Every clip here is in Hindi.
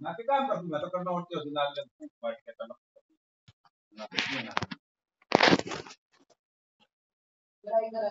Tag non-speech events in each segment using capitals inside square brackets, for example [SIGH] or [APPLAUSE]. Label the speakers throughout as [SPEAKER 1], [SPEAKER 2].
[SPEAKER 1] नाते काम कर दूँगा तो करना और क्या दिना लग बैठ के चलो नाते ना
[SPEAKER 2] इधर आ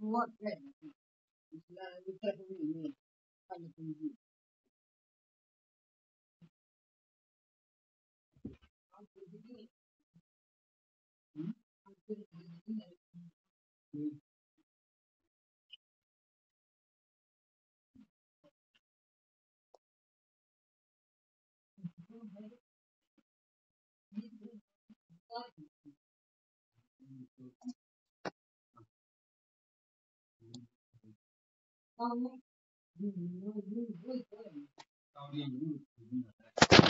[SPEAKER 2] What then? The devil in me. And the you.
[SPEAKER 1] I'm
[SPEAKER 2] good at
[SPEAKER 1] it.
[SPEAKER 2] 当那，嗯，那那那，
[SPEAKER 1] 当兵没有指定的。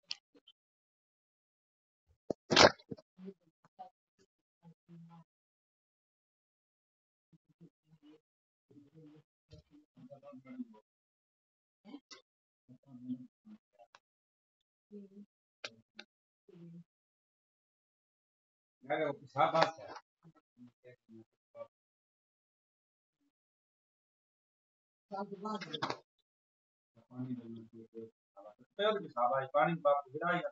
[SPEAKER 1] पानी देना चाहिए तो भी शाबाश पानी बाप गिरा ही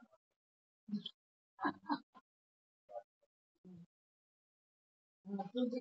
[SPEAKER 2] तुझे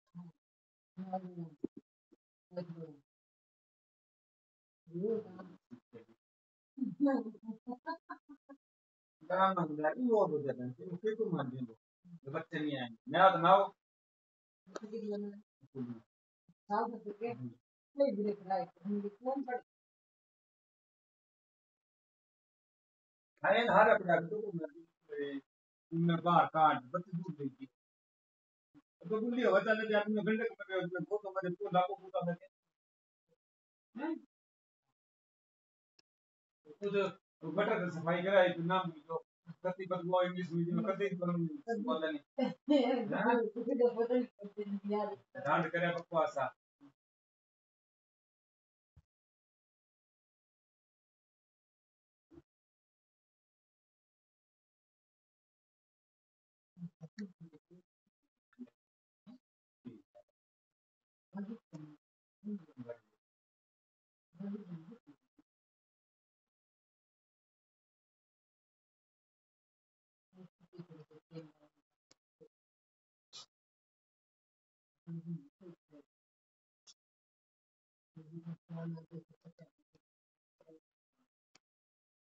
[SPEAKER 1] बच्चे नहीं आएँगे मैं तो ना हो हर अपना तो मैं बाहर काट बच्चे दूर देगी બગુંડી હવે ચાલે ત્યાં તમને ગંડક લગાવ્યો બહુ તમારે બહુ લાગો પૂતા નથી બટાકા સફાઈ કરાય તો નામ લીધો કતી બદલો ઇંગ્લિશ મીડિયમ કતી બોલવાની
[SPEAKER 2] રાંડ
[SPEAKER 1] કર્યા બકવાસા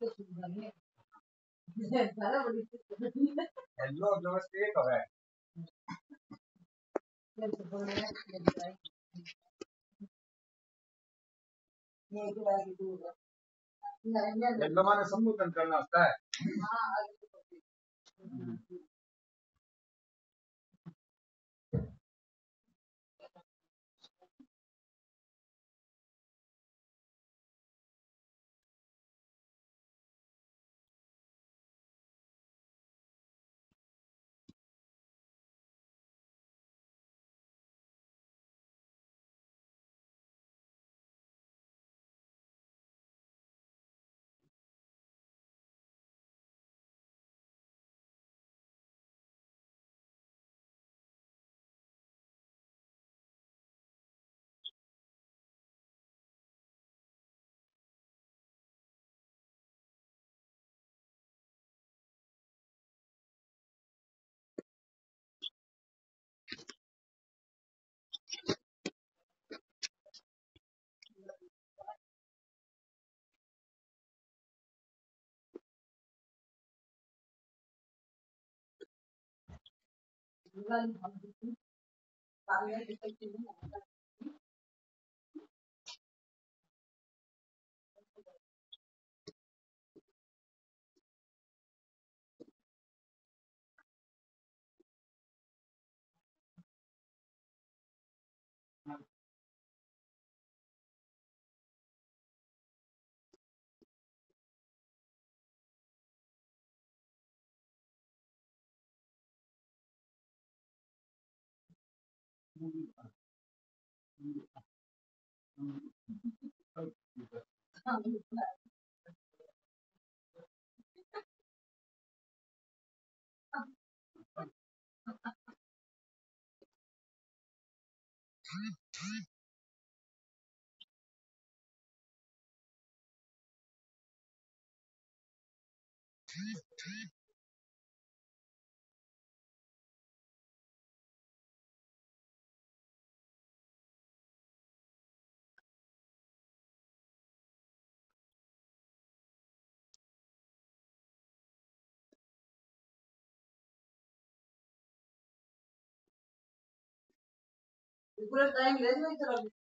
[SPEAKER 2] हेलो
[SPEAKER 1] हैं नमस्ते तो है?
[SPEAKER 2] [LAUGHS] हेलो माने
[SPEAKER 1] संबोधन करना होता है।
[SPEAKER 2] lên
[SPEAKER 1] Tweet, tweet.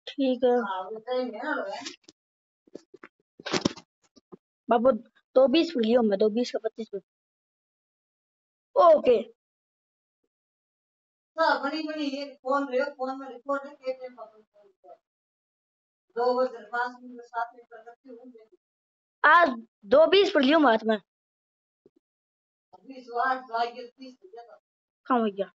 [SPEAKER 3] ठीक है।
[SPEAKER 2] हाँ है
[SPEAKER 3] बाबू दो बीस लियो मैं दो बीस का पच्चीस ओके।
[SPEAKER 2] सब बड़ी बड़ी ये फ़ोन ले फ़ोन में रिकॉर्ड है दो। बजे पाँच मिनट सात मिनट कर सकती हूँ
[SPEAKER 3] आज दो बीस पर लियो मैं हाथ में।
[SPEAKER 2] बीस आठ तीस
[SPEAKER 3] हो गया